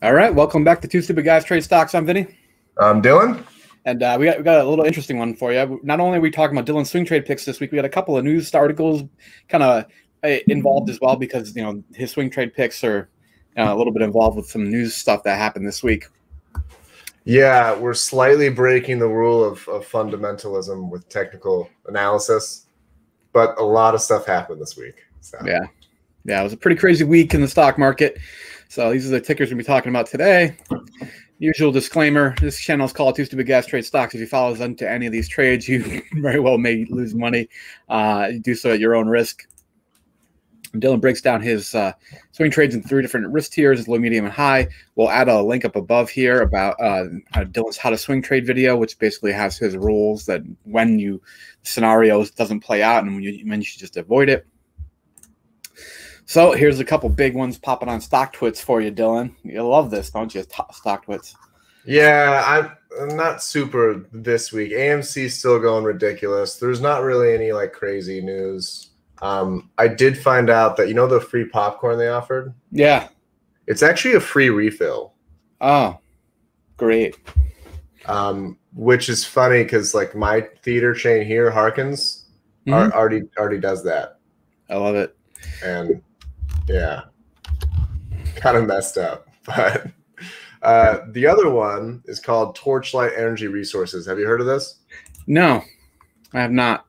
All right, welcome back to Two Stupid Guys Trade Stocks. I'm Vinny. I'm Dylan. And uh, we, got, we got a little interesting one for you. Not only are we talking about Dylan's swing trade picks this week, we got a couple of news articles kind of uh, involved as well because you know his swing trade picks are uh, a little bit involved with some news stuff that happened this week. Yeah, we're slightly breaking the rule of, of fundamentalism with technical analysis, but a lot of stuff happened this week. So. Yeah, yeah, it was a pretty crazy week in the stock market. So these are the tickers we'll be talking about today. Usual disclaimer: This channel is called Two Stupid Guys Trade Stocks. If you follow us into any of these trades, you very well may lose money. Uh, do so at your own risk. Dylan breaks down his uh, swing trades in three different risk tiers: low, medium, and high. We'll add a link up above here about uh, Dylan's how to swing trade video, which basically has his rules that when you scenarios doesn't play out and when you, when you should just avoid it. So here's a couple big ones popping on StockTwits for you, Dylan. You love this, don't you? StockTwits. Yeah, I'm not super this week. AMC still going ridiculous. There's not really any like crazy news. Um, I did find out that you know the free popcorn they offered. Yeah, it's actually a free refill. Oh, great. Um, which is funny because like my theater chain here, Harkins, mm-hmm. already already does that. I love it. And yeah. Kind of messed up. But uh, the other one is called Torchlight Energy Resources. Have you heard of this? No, I have not.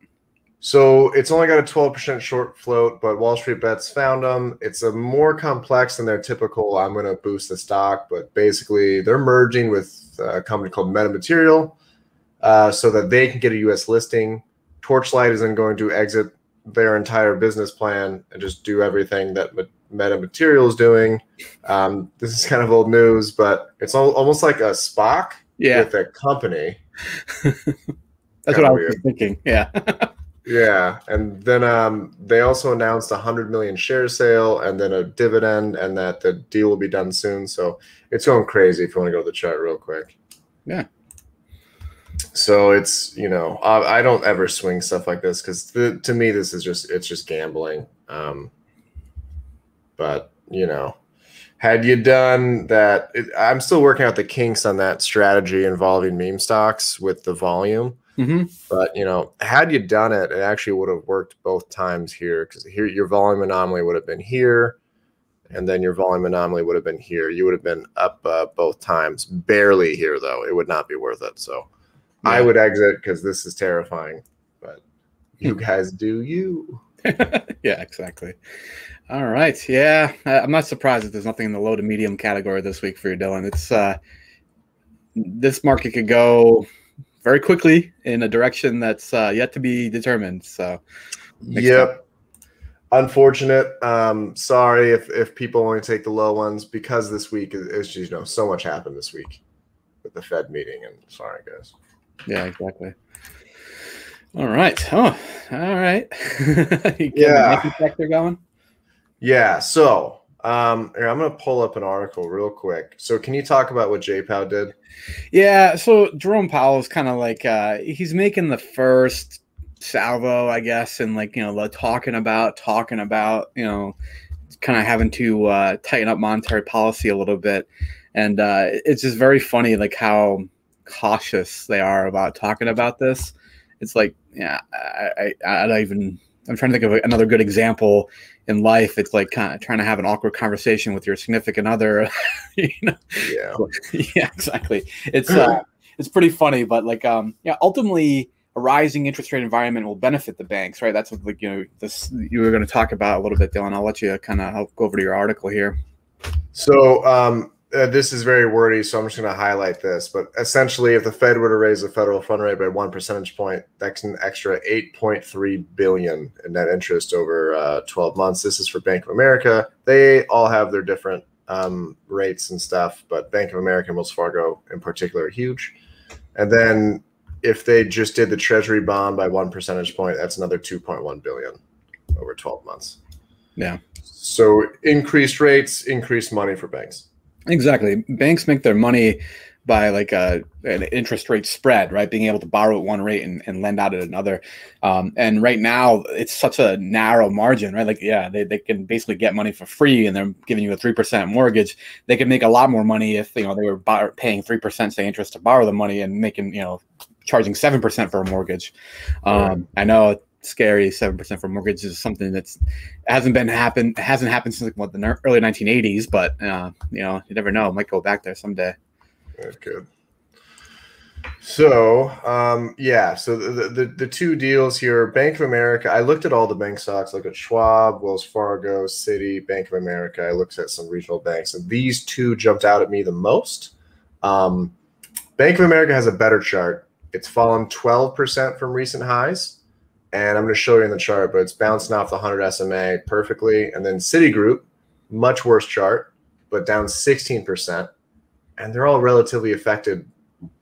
So it's only got a 12% short float, but Wall Street Bets found them. It's a more complex than their typical I'm going to boost the stock, but basically they're merging with a company called Metamaterial uh, so that they can get a US listing. Torchlight is then going to exit their entire business plan and just do everything that Meta Material is doing. Um, this is kind of old news, but it's all, almost like a SPAC yeah. with a company. That's kind what I was weird. thinking. Yeah. yeah, and then um, they also announced a hundred million share sale and then a dividend, and that the deal will be done soon. So it's going crazy. If you want to go to the chart real quick. Yeah. So it's you know I, I don't ever swing stuff like this because to me this is just it's just gambling. Um, but you know, had you done that, it, I'm still working out the kinks on that strategy involving meme stocks with the volume. Mm-hmm. But you know, had you done it, it actually would have worked both times here because here your volume anomaly would have been here, and then your volume anomaly would have been here. You would have been up uh, both times, barely here though. It would not be worth it. So yeah. I would exit because this is terrifying. But you hmm. guys do you. yeah, exactly. All right. Yeah, I'm not surprised that there's nothing in the low to medium category this week for you, Dylan. It's uh, this market could go very quickly in a direction that's uh, yet to be determined. So, yep. Unfortunate. Um, sorry if if people only take the low ones because this week is, is you know so much happened this week with the Fed meeting and sorry guys. Yeah, exactly. All right. Oh, all right. yeah. Sector going. Yeah. So um, here, I'm going to pull up an article real quick. So can you talk about what J Powell did? Yeah. So Jerome Powell is kind of like uh, he's making the first salvo, I guess, and like you know, talking about talking about you know, kind of having to uh, tighten up monetary policy a little bit, and uh, it's just very funny like how cautious they are about talking about this. It's like yeah I, I, I don't even i'm trying to think of another good example in life. It's like kind of trying to have an awkward conversation with your significant other. You know? Yeah. Yeah exactly. It's uh it's pretty funny but like um yeah ultimately a rising interest rate environment will benefit the banks right? That's what like you know this you were going to talk about a little bit dylan. I'll let you kind of go over to your article here. So um uh, this is very wordy, so I'm just going to highlight this. But essentially, if the Fed were to raise the federal fund rate by one percentage point, that's an extra 8.3 billion in net interest over uh, 12 months. This is for Bank of America. They all have their different um, rates and stuff, but Bank of America and Wells Fargo in particular are huge. And then if they just did the Treasury bond by one percentage point, that's another 2.1 billion over 12 months. Yeah. So increased rates, increased money for banks. Exactly. Banks make their money by like a an interest rate spread, right? Being able to borrow at one rate and, and lend out at another. Um, and right now it's such a narrow margin, right? Like, yeah, they, they can basically get money for free and they're giving you a 3% mortgage. They could make a lot more money if, you know, they were bar- paying 3% say interest to borrow the money and making, you know, charging 7% for a mortgage. Um, I know scary 7% for mortgages is something that's hasn't been happened hasn't happened since like, what the early 1980s but uh, you know you never know might go back there someday Good, good. So, um, yeah, so the, the, the two deals here, Bank of America. I looked at all the bank stocks, look at Schwab, Wells Fargo, Citi, Bank of America. I looked at some regional banks, and these two jumped out at me the most. Um, Bank of America has a better chart. It's fallen 12% from recent highs. And I'm going to show you in the chart, but it's bouncing off the 100 SMA perfectly. And then Citigroup, much worse chart, but down 16% and they're all relatively affected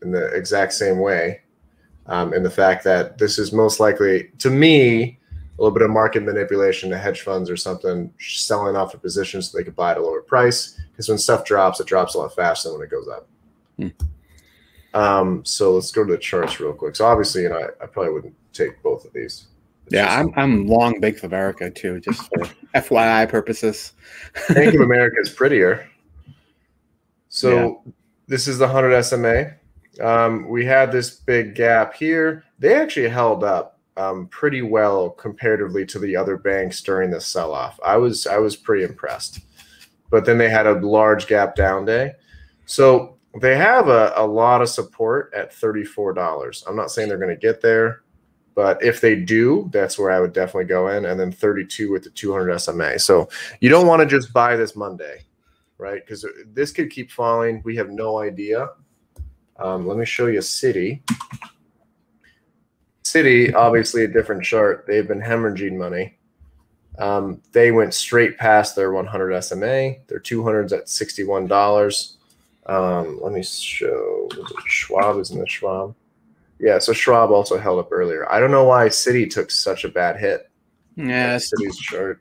in the exact same way. Um, in the fact that this is most likely, to me, a little bit of market manipulation to hedge funds or something selling off a position so they could buy at a lower price. Because when stuff drops, it drops a lot faster than when it goes up. Hmm. Um, so let's go to the charts real quick. So obviously, you know, I, I probably wouldn't take both of these. It's yeah, just, I'm I'm long Bank of America too, just for FYI purposes. Bank of America is prettier. So yeah. this is the 100 SMA. Um, we had this big gap here. They actually held up um, pretty well comparatively to the other banks during the sell-off. I was I was pretty impressed. But then they had a large gap down day. So they have a, a lot of support at $34. I'm not saying they're going to get there, but if they do, that's where I would definitely go in. And then 32 with the 200 SMA. So you don't want to just buy this Monday right? Because this could keep falling. We have no idea. Um, let me show you Citi. Citi, obviously a different chart. They've been hemorrhaging money. Um, they went straight past their 100 SMA. Their 200s at $61. Um, let me show. Schwab is in the Schwab. Yeah, so Schwab also held up earlier. I don't know why Citi took such a bad hit. Yeah, Citi's chart.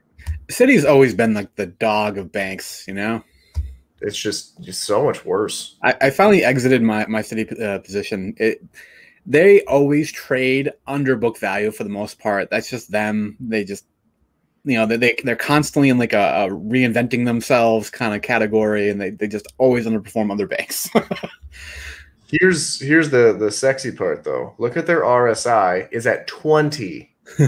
Citi's always been like the dog of banks, you know it's just just so much worse. I, I finally exited my my Citi uh, position. It they always trade under book value for the most part. That's just them. They just you know they they're constantly in like a, a reinventing themselves kind of category, and they they just always underperform other banks. here's here's the the sexy part though. Look at their RSI is at twenty.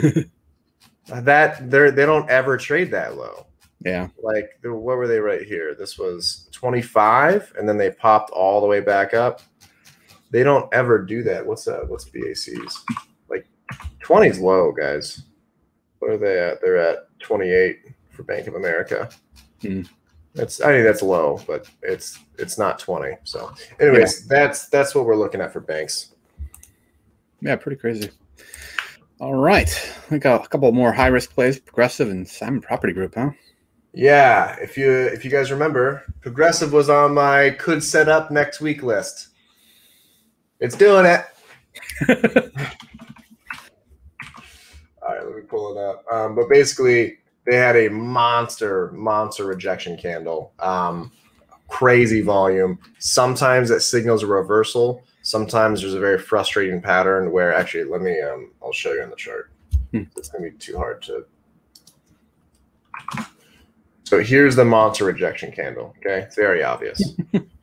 that they're they don't ever trade that low. Yeah. Like, what were they right here? This was 25, and then they popped all the way back up. They don't ever do that. What's that? What's BACs? Like, 20 is low, guys. What are they at? They're at 28 for Bank of America. Hmm. That's I think that's low, but it's it's not 20. So, anyways, yeah. that's that's what we're looking at for banks. Yeah, pretty crazy. All right, we got a couple more high risk plays, progressive and Simon Property Group, huh? Yeah, if you if you guys remember, Progressive was on my could set up next week list. It's doing it. All right, let me pull it up. Um, but basically, they had a monster, monster rejection candle. Um, crazy volume. Sometimes it signals a reversal. Sometimes there's a very frustrating pattern where actually, let me, um, I'll show you on the chart. Hmm. It's gonna be too hard to so here's the monster rejection candle. Okay, it's very obvious.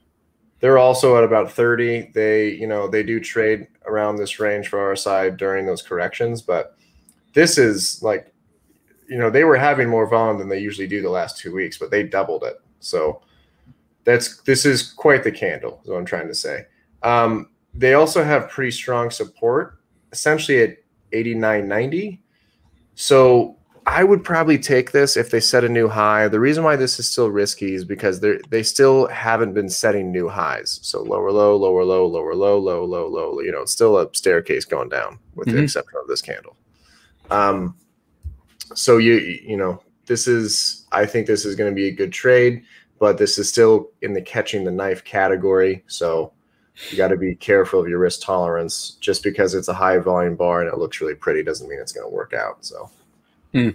They're also at about 30. They, you know, they do trade around this range for RSI during those corrections, but this is like, you know, they were having more volume than they usually do the last two weeks, but they doubled it. So that's this is quite the candle, is what I'm trying to say. Um, they also have pretty strong support, essentially at 89.90. So I would probably take this if they set a new high. The reason why this is still risky is because they they still haven't been setting new highs. So lower low, lower low, lower low, low, low, low. You know, it's still a staircase going down, with mm-hmm. the exception of this candle. Um, so you you know this is I think this is going to be a good trade, but this is still in the catching the knife category. So you got to be careful of your risk tolerance. Just because it's a high volume bar and it looks really pretty doesn't mean it's going to work out. So. Hmm.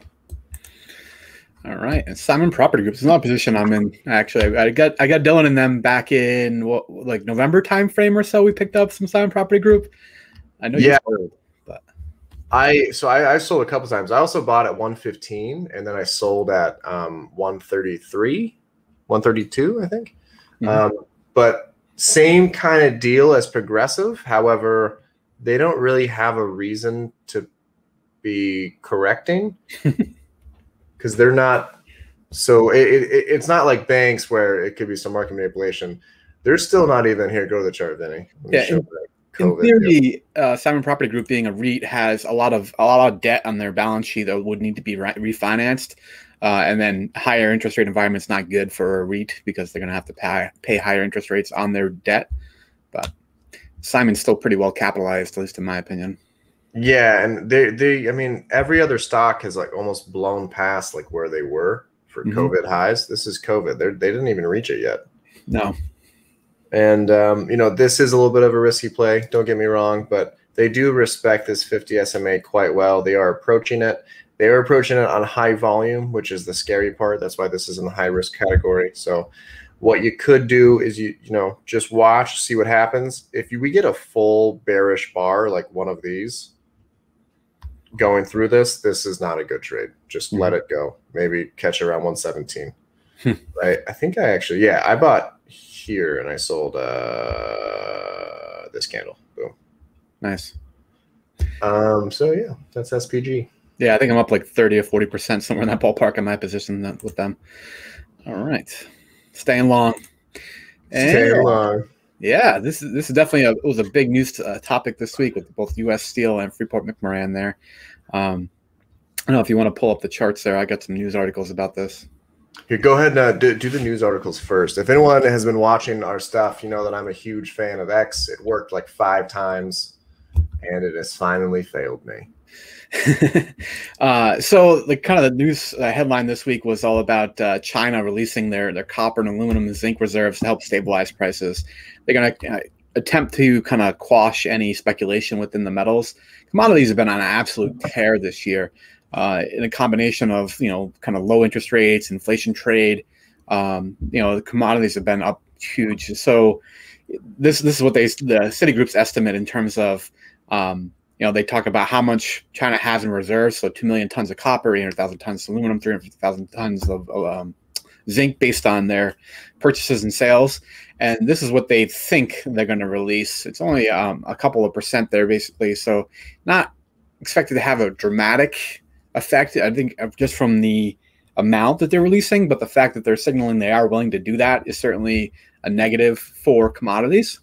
All right, and Simon Property Group It's not a position I'm in. Actually, I got I got Dylan and them back in what like November timeframe or so. We picked up some Simon Property Group. I know. Yeah. But I so I, I sold a couple times. I also bought at 115 and then I sold at um 133, 132, I think. Mm-hmm. Um, but same kind of deal as Progressive. However, they don't really have a reason to be correcting. because they're not. So it, it, it's not like banks where it could be some market manipulation. They're still not even here. Go to the chart, Vinny. Yeah. In, in theory, uh, Simon Property Group, being a REIT, has a lot of a lot of debt on their balance sheet that would need to be re- refinanced. Uh, and then higher interest rate environment's not good for a REIT because they're going to have to pay pay higher interest rates on their debt. But Simon's still pretty well capitalized, at least in my opinion. Yeah, and they they I mean every other stock has like almost blown past like where they were for mm-hmm. COVID highs. This is COVID. They they didn't even reach it yet. No. And um, you know this is a little bit of a risky play. Don't get me wrong, but they do respect this 50 SMA quite well. They are approaching it. They are approaching it on high volume, which is the scary part. That's why this is in the high risk category. So what you could do is you you know just watch, see what happens. If you, we get a full bearish bar like one of these, going through this, this is not a good trade. Just mm-hmm. let it go. Maybe catch around 117. Hmm. right. I think I actually, yeah, I bought here and I sold uh this candle. Boom. Nice. Um, so yeah, that's SPG. Yeah, I think I'm up like 30 or 40 percent somewhere in that ballpark in my position with them. All right. Staying long. And, Staying long. Yeah, this is this is definitely a it was a big news uh, topic this week with both U.S. Steel and Freeport McMoRan there. Um, I don't know if you want to pull up the charts there. I got some news articles about this. Here, go ahead and uh, do, do, the news articles first. If anyone has been watching our stuff, you know that I'm a huge fan of X. It worked like five times, and it has finally failed me. uh, so the kind of the news uh, headline this week was all about uh, China releasing their their copper and aluminum and zinc reserves to help stabilize prices. They're going to uh, attempt to kind of quash any speculation within the metals. Commodities have been on an absolute tear this year, uh, in a combination of you know kind of low interest rates, inflation trade. Um, you know, the commodities have been up huge. So this this is what they the Citigroup's estimate in terms of um, you know, they talk about how much China has in reserves. So 2 million tons of copper, 800,000 tons of aluminum, 350,000 tons of um, zinc based on their purchases and sales. And this is what they think they're going to release. It's only um, a couple of percent there, basically. So not expected to have a dramatic effect. I think just from the amount that they're releasing, but the fact that they're signaling they are willing to do that is certainly a negative for commodities.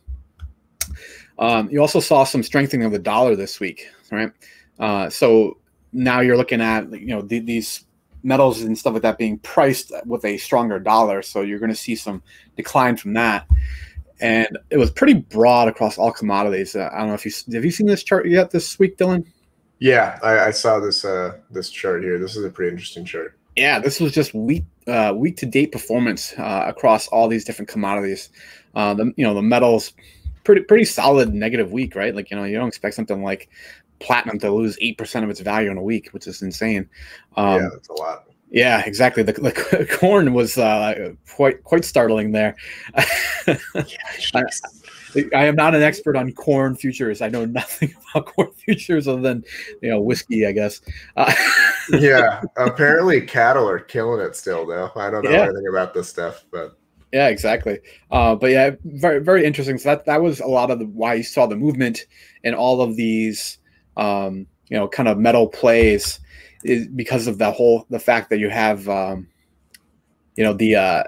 Um, you also saw some strengthening of the dollar this week, right? Uh, so now you're looking at you know the, these metals and stuff like that being priced with a stronger dollar. So you're going to see some decline from that. And it was pretty broad across all commodities. Uh, I don't know if you have you seen this chart yet this week, Dylan. Yeah, I, I saw this uh, this chart here. This is a pretty interesting chart. Yeah, this was just week uh, week to date performance uh, across all these different commodities. Uh, the you know the metals pretty pretty solid negative week, right? Like you know, you don't expect something like platinum to lose eight percent of its value in a week, which is insane. Um, yeah, that's a lot. Yeah, exactly. The, the corn was uh, quite quite startling there. I, I, am not an expert on corn futures. I know nothing about corn futures other than you know whiskey, I guess. Uh, yeah, apparently cattle are killing it still, though. I don't know yeah. anything about this stuff, but yeah, exactly. Uh, but yeah, very very interesting. So that that was a lot of the, why you saw the movement in all of these, um, you know, kind of metal plays, is because of the whole the fact that you have, um, you know, the uh,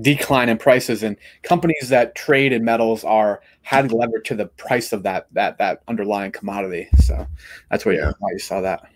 decline in prices and companies that trade in metals are had levered to the price of that that that underlying commodity. So that's where yeah. you, why you saw that.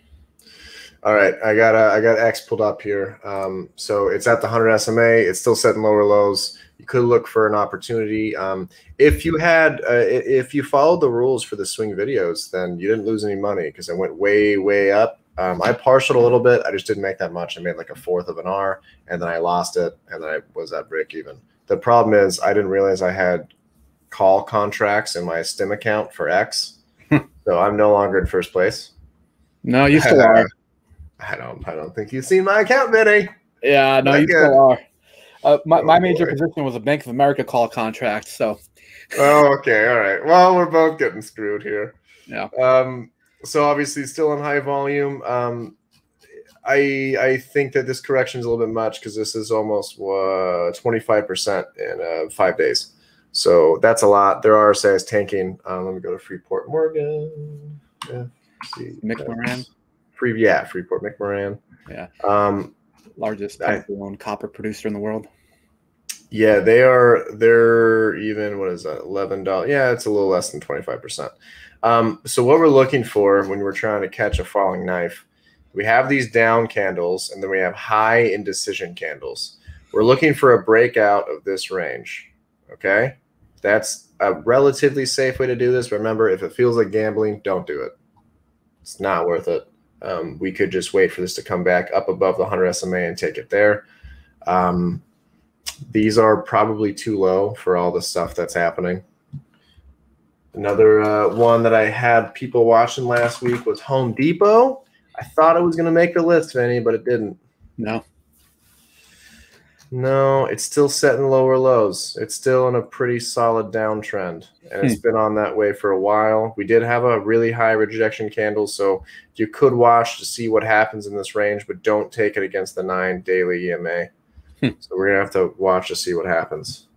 All right, I got uh, I got X pulled up here. Um, so it's at the 100 SMA. It's still setting lower lows. You could look for an opportunity. Um, if you had uh, if you followed the rules for the swing videos, then you didn't lose any money because it went way way up. Um, I partialed a little bit. I just didn't make that much. I made like a fourth of an R, and then I lost it, and then I was at break even. The problem is I didn't realize I had call contracts in my STEM account for X, so I'm no longer in first place. No, you still are. I don't. I don't think you've seen my account, Vinny. Yeah, no, Not you good. still are. Uh, my, Oh, my major boy. position was a Bank of America call contract, so Oh, okay. All right. Well, we're both getting screwed here. Yeah. Um. So obviously, still in high volume. Um. I I think that this correction is a little bit much because this is almost twenty five percent in uh, five days. So that's a lot. Their RSI is tanking. Um, let me go to Freeport Morgan. Yeah. see. Mick Moran, Free, yeah, Freeport McMoRan. Yeah. Um, largest owned copper producer in the world. yeah, they are. They're even. What is that? Eleven dollars. Yeah, it's a little less than twenty five percent. Um, so what we're looking for when we're trying to catch a falling knife, we have these down candles, and then we have high indecision candles. We're looking for a breakout of this range. Okay, that's a relatively safe way to do this. Remember, if it feels like gambling, don't do it. It's not worth it. Um, we could just wait for this to come back up above the 100 SMA and take it there. Um, these are probably too low for all the stuff that's happening. Another uh, one that I had people watching last week was Home Depot. I thought it was going to make the list, Vinny, but it didn't. No, No, it's still setting lower lows. It's still in a pretty solid downtrend, and it's been on that way for a while. We did have a really high rejection candle, so you could watch to see what happens in this range, but don't take it against the nine daily EMA. Hmm. So we're gonna have to watch to see what happens.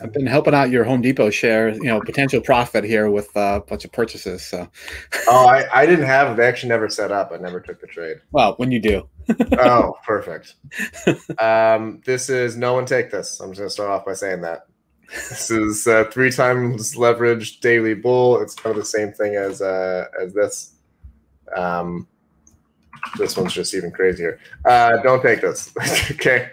I've been helping out your Home Depot share, you know, potential profit here with uh, a bunch of purchases. So, Oh, I, I didn't have it actually never set up. I never took the trade. well, when you do, oh, perfect. Um, this is no one take this. I'm just gonna start off by saying that. This is uh, three times leverage daily bull. It's kind of the same thing as uh, as this. Um, this one's just even crazier. Uh, don't take this. okay.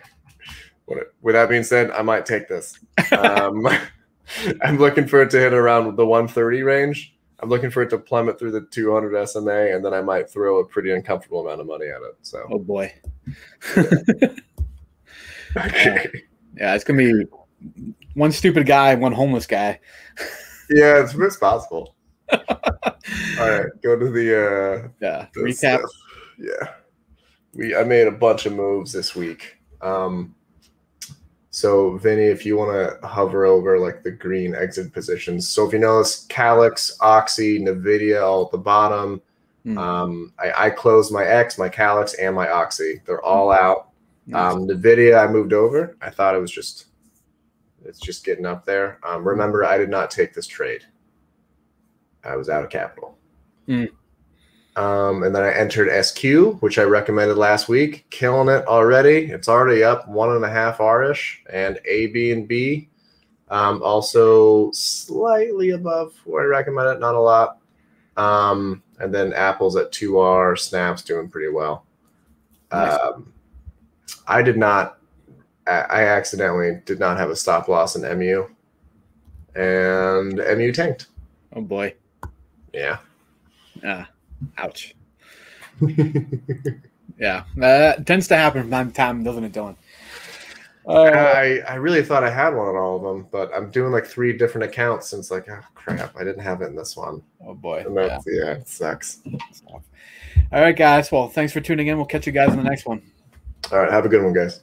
With that being said, I might take this. Um, I'm looking for it to hit around the 130 range. I'm looking for it to plummet through the 200 SMA, and then I might throw a pretty uncomfortable amount of money at it. So. oh boy, Okay. yeah, it's gonna be one stupid guy, one homeless guy. Yeah, it's, it's possible. All right, go to the uh Yeah, recap. Yeah, we I made a bunch of moves this week. Um, so Vinny, if you want to hover over like the green exit positions, so if you notice, Calix, Oxy, Nvidia all at the bottom. Hmm. Um, I, I closed my X, my Calix, and my Oxy. They're all out. Nice. Um, Nvidia, I moved over. I thought it was just, it's just getting up there. Um, remember, I did not take this trade. I was out of capital. Mm. Um, and then I entered SQ, which I recommended last week. Killing it already. It's already up one and a half R-ish, and ABNB. Um, also slightly above where I recommend it, not a lot. Um, and then Apple's at 2R, Snap's doing pretty well. Nice. Um, I did not. I accidentally did not have a stop loss in MU, and MU tanked. oh boy, Yeah. ah, ouch. Yeah, that tends to happen from time to time, doesn't it, Dylan? Uh, I I really thought I had one on all of them, but I'm doing like three different accounts, and it's like, oh crap, I didn't have it in this one. oh boy. Yeah. yeah, it sucks. All right, guys. Well, thanks for tuning in. We'll catch you guys in the next one. All right, have a good one, guys.